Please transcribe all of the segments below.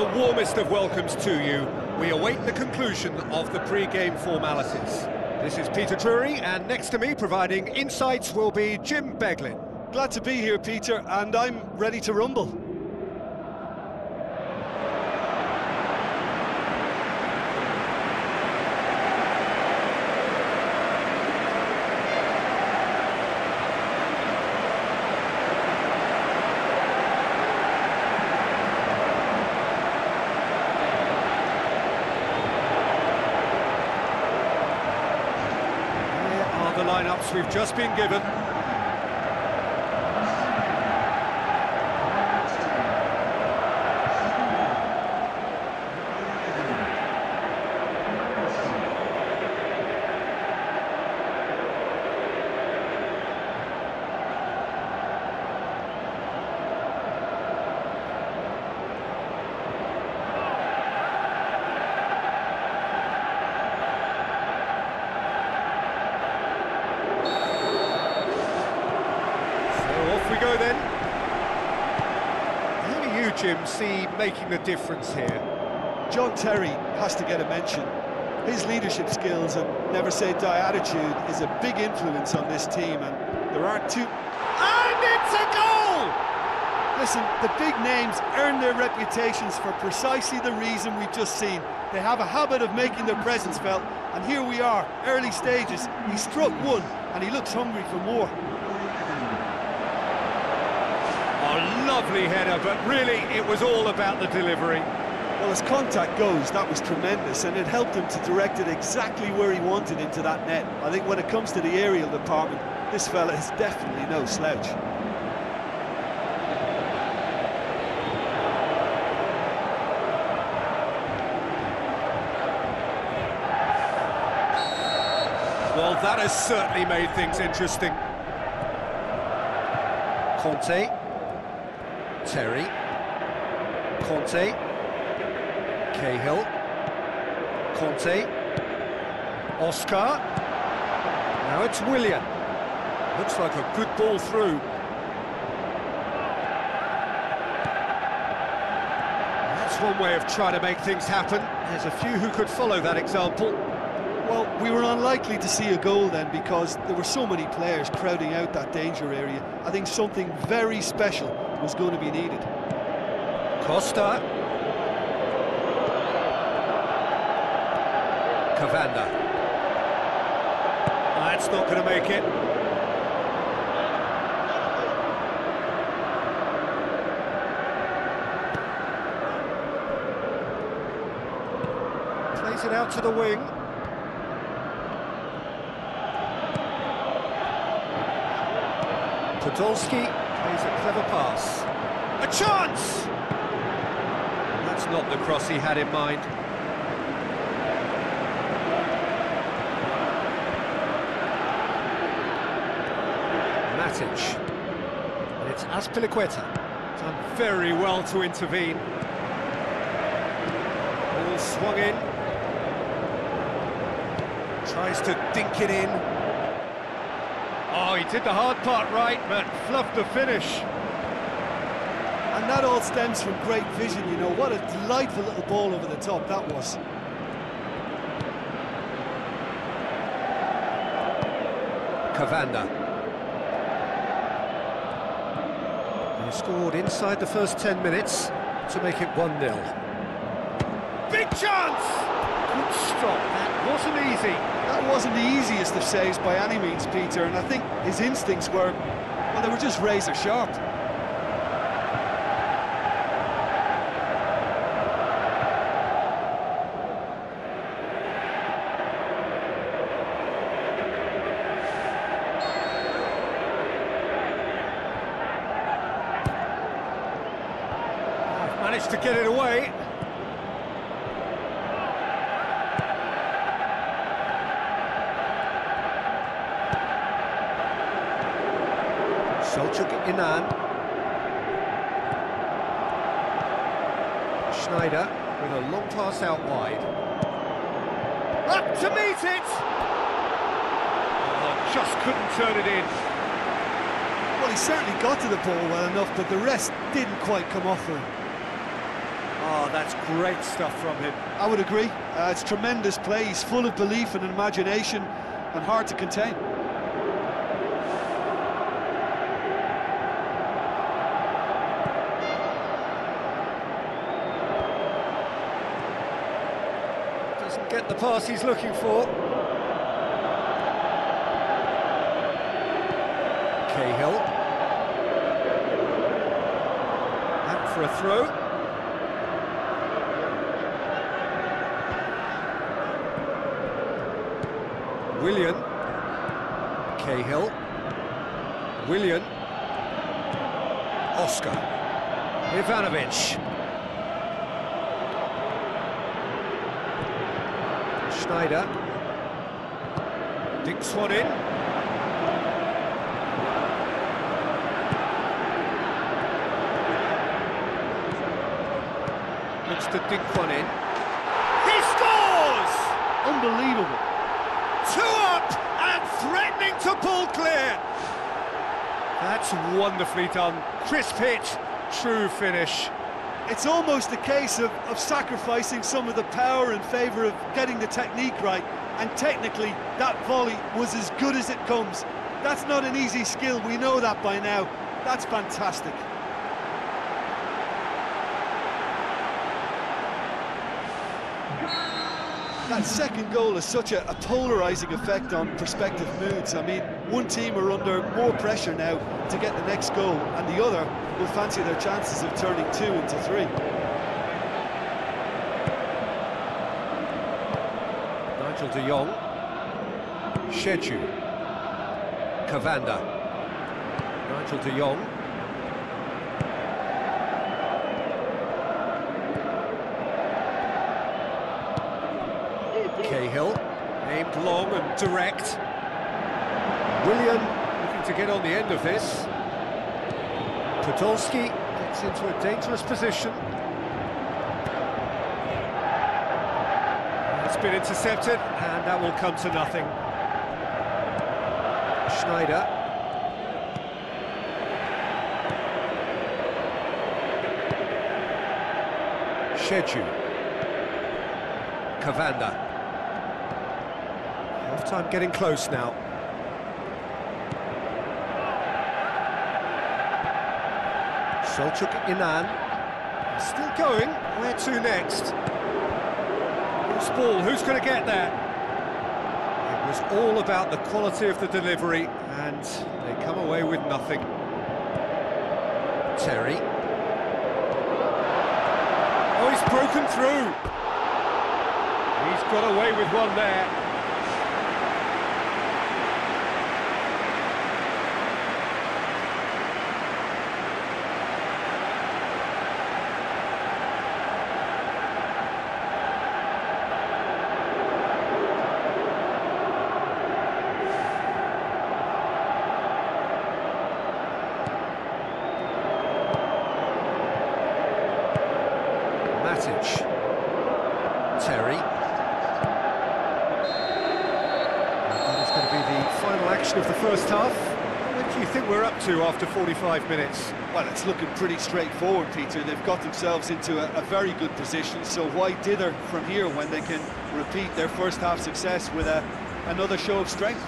the warmest of welcomes to you. We await the conclusion of the pre-game formalities. This is Peter Drury, and next to me, providing insights, will be Jim Beglin. Glad to be here, Peter, and I'm ready to rumble. the lineups we've just been given. we go then. How Jim, see making the difference here? John Terry has to get a mention. His leadership skills and never-say-die attitude is a big influence on this team, and there aren't two... And it's a goal! Listen, the big names earn their reputations for precisely the reason we've just seen. They have a habit of making their presence felt, and here we are, early stages. He struck one, and he looks hungry for more. A lovely header, but really it was all about the delivery. Well, as contact goes, that was tremendous, and it helped him to direct it exactly where he wanted into that net. I think when it comes to the aerial department, this fella is definitely no slouch. Well, that has certainly made things interesting. Kanté. Terry. Kanté. Cahill. Kanté. Oscar. Now it's Willian. Looks like a good ball through. That's one way of trying to make things happen. There's a few who could follow that example. Well, we were unlikely to see a goal then because there were so many players crowding out that danger area. I think something very special was going to be needed. Costa. Cavanda. That's not going to make it. Plays it out to the wing. Podolski plays a clever pass. A chance! That's not the cross he had in mind. Matic. And it's Azpilicueta. Done very well to intervene. Ball swung in. Tries to dink it in. Did the hard part right, but fluffed the finish. And that all stems from great vision, you know. What a delightful little ball over the top that was. Cavanda. He scored inside the first 10 minutes to make it 1-0. Big chance! Good stop, that wasn't easy. That wasn't the easiest of saves by any means, Peter, and I think his instincts were, well, they were just razor sharp. Managed to get it away. Selçuk Inan. Sneijder with a long pass out wide. Up to meet it! Oh, just couldn't turn it in. Well, he certainly got to the ball well enough, but the rest didn't quite come off him. Oh, that's great stuff from him. I would agree. Uh, it's tremendous play. He's full of belief and imagination and hard to contain. The pass he's looking for. Cahill. Out for a throw. Willian. Cahill. Willian. Oscar. Ivanovic. Sneijder. Dinks one in. Looks to dink one in. He scores! Unbelievable. Two up and threatening to pull clear. That's wonderfully done. Crisp hit, true finish. It's almost a case of, of sacrificing some of the power in favour of getting the technique right. And technically, that volley was as good as it comes. That's not an easy skill, we know that by now. That's fantastic. That second goal has such a, a polarising effect on prospective moods. I mean, one team are under more pressure now to get the next goal, and the other will fancy their chances of turning two into three. Nigel de Jong. Chedjou. Cavanda. Nigel de Jong. Cahill. Aimed long and direct. Willian looking to get on the end of this. Podolski gets into a dangerous position. It's been intercepted, and that will come to nothing. Sneijder. Chedjou. Cavanda. Half-time getting close now. Selçuk Inan. Still going. Where to next? Who's ball? Who's going to get there? It was all about the quality of the delivery, and they come away with nothing. Terry. Oh, he's broken through. He's got away with one there. Matic. Terry. And that is going to be the final action of the first half. What do you think we're up to after 45 minutes? Well, it's looking pretty straightforward, Peter. They've got themselves into a, a, very good position, so why dither from here when they can repeat their first half success with a, another show of strength?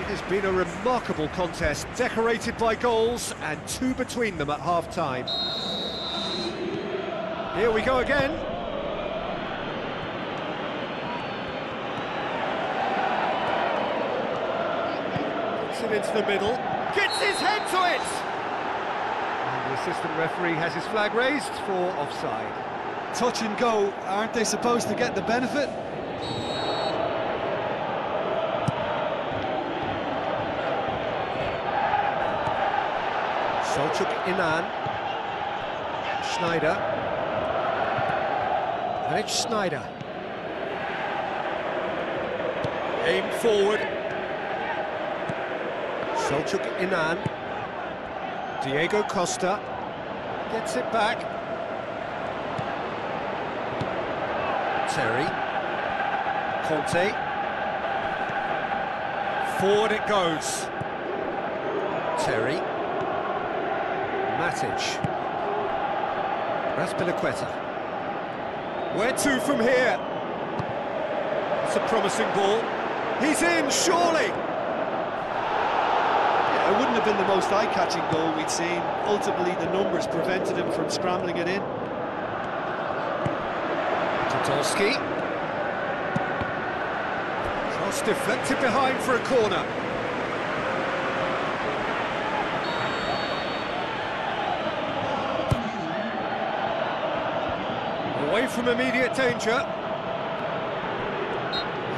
It has been a remarkable contest, decorated by goals and two between them at half-time. Here we go again. Puts into the middle. Gets his head to it! And the assistant referee has his flag raised for offside. Touch and go, aren't they supposed to get the benefit? Selçuk Inan. Sneijder. And it's Sneijder. Aim forward. Selçuk Inan. Diego Costa. Gets it back. Terry. Kanté. Forward it goes. Terry. Matic. Azpilicueta. Where to from here? It's a promising ball. He's in, surely! It wouldn't have been the most eye-catching goal we'd seen. Ultimately, the numbers prevented him from scrambling it in. Podolski. Cross deflected behind for a corner. Away from immediate danger.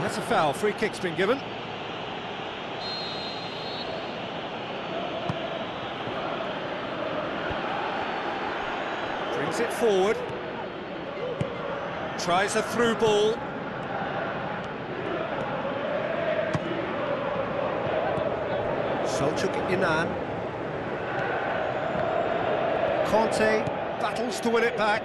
That's a foul. Free kick's been given. Brings it forward. Tries a through ball. Selçuk Inan. Kanté battles to win it back.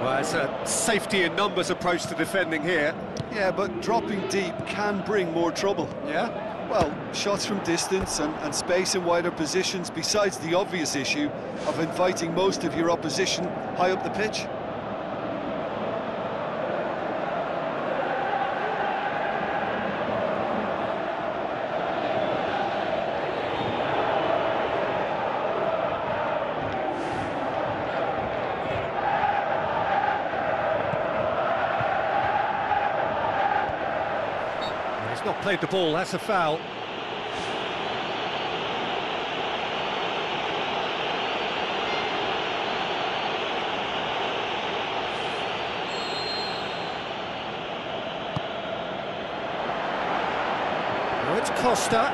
Well, it's a safety in numbers approach to defending here. Yeah, but dropping deep can bring more trouble. Yeah? Well, shots from distance and, and space in wider positions, besides the obvious issue of inviting most of your opposition high up the pitch. He's not played the ball, that's a foul. It's Costa.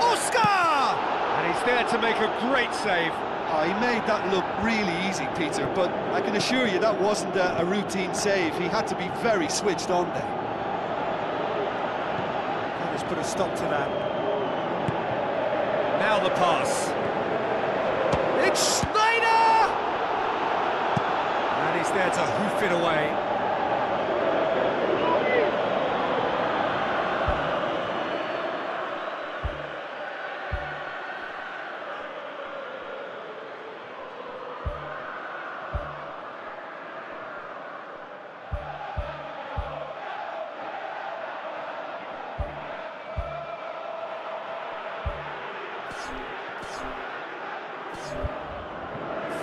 Oscar! And he's there to make a great save. Oh, he made that look really easy, Peter, but I can assure you that wasn't a, a routine save. He had to be very switched on there. Put a stop to that. Now the pass. It's Sneijder! And he's there to hoof it away.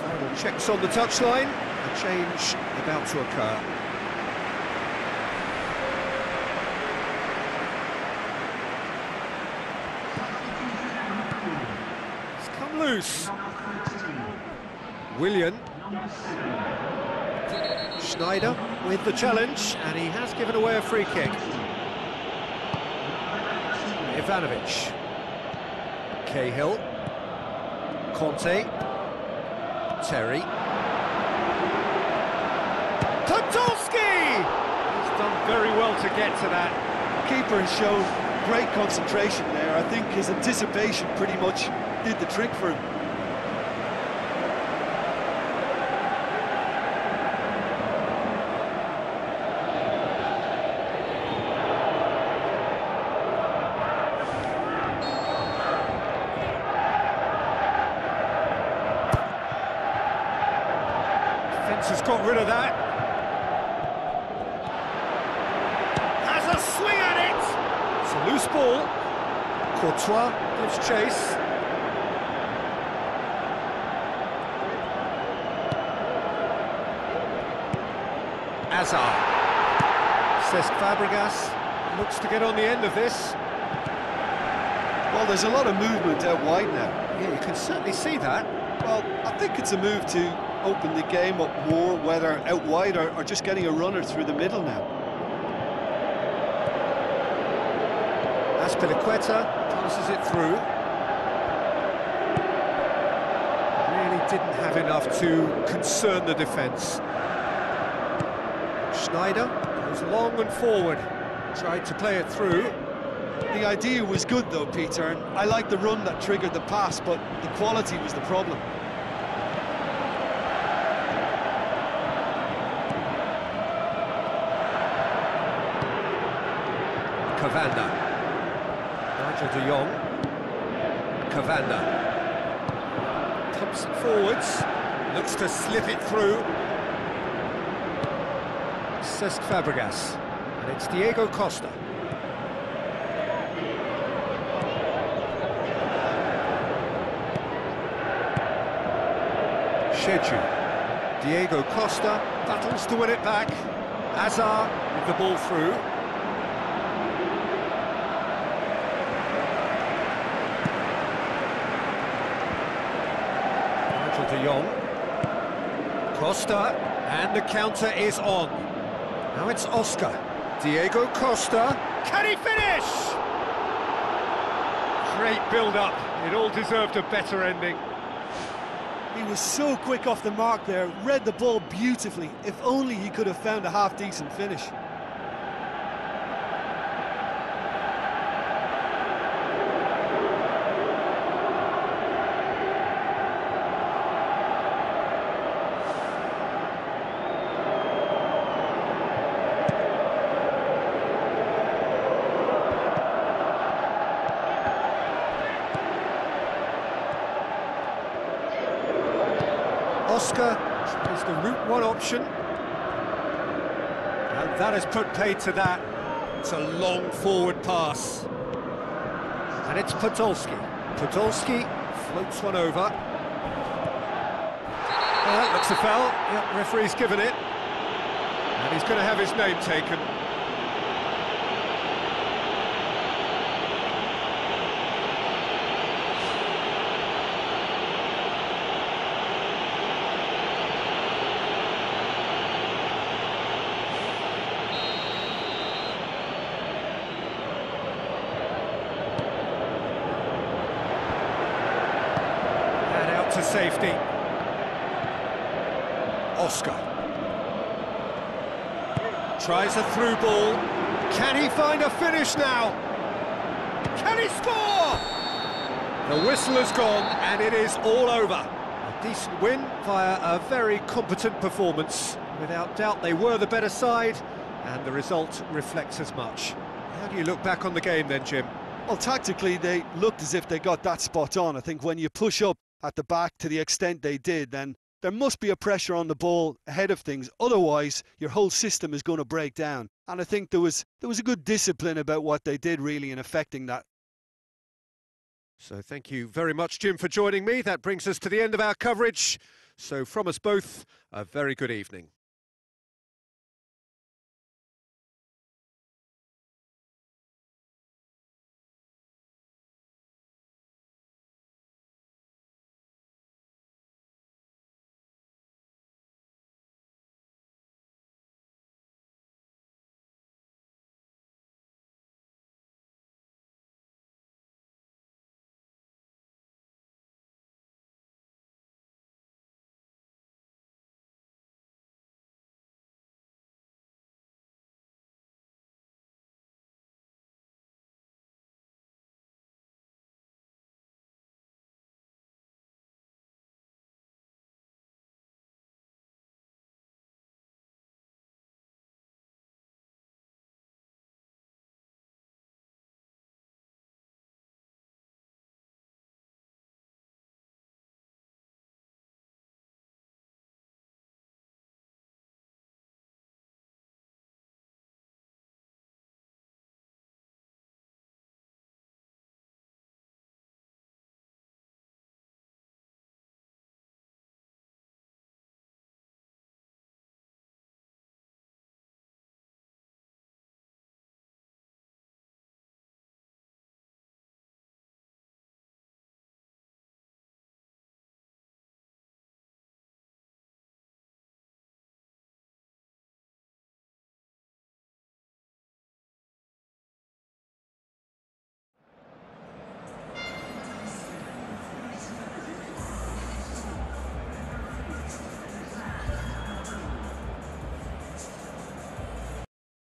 Final checks on the touchline. A change about to occur. It's come loose. Willian. Sneijder with the challenge, and he has given away a free kick. Ivanovic. Cahill. Kanté. Terry. Podolski! He's done very well to get to that. Keeper has shown great concentration there. I think his anticipation pretty much did the trick for him. Fence has got rid of that. Has a swing at it! It's a loose ball. Courtois gives chase. Hazard. Cesc Fabregas looks to get on the end of this. Well, there's a lot of movement out wide now. Yeah, you can certainly see that. Well, I think it's a move to open the game up more, whether out wide or, or just getting a runner through the middle now. Azpilicueta passes it through. Really didn't have enough to concern the defence. Sneijder goes long and forward, tried to play it through. The idea was good though, Peter, and I like the run that triggered the pass, but the quality was the problem. Cavanda. Nigel de Jong. Cavanda. Forwards. Looks to slip it through. Cesc Fabregas. And it's Diego Costa. Chedjou. Diego Costa battles to win it back. Hazard with the ball through. Nigel de Jong. Costa, and the counter is on. Now it's Oscar. Diego Costa. Can he finish? Great build-up. It all deserved a better ending. He was so quick off the mark there, read the ball beautifully. If only he could have found a half-decent finish. Oscar is the route one option. And that has put paid to that. It's a long forward pass. And it's Podolski. Podolski floats one over. Uh, that looks a foul. Yeah, referee's given it. And he's going to have his name taken. And out to safety. Oscar. Tries a through ball. Can he find a finish now? Can he score? The whistle has gone and it is all over. A decent win via a very competent performance. Without doubt they were the better side and the result reflects as much. How do you look back on the game then, Jim? Well, tactically, they looked as if they got that spot on. I think when you push up at the back to the extent they did, then there must be a pressure on the ball ahead of things. Otherwise, your whole system is going to break down. And I think there was there was a good discipline about what they did really in affecting that. So thank you very much, Jim, for joining me. That brings us to the end of our coverage. So from us both, a very good evening.